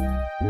Música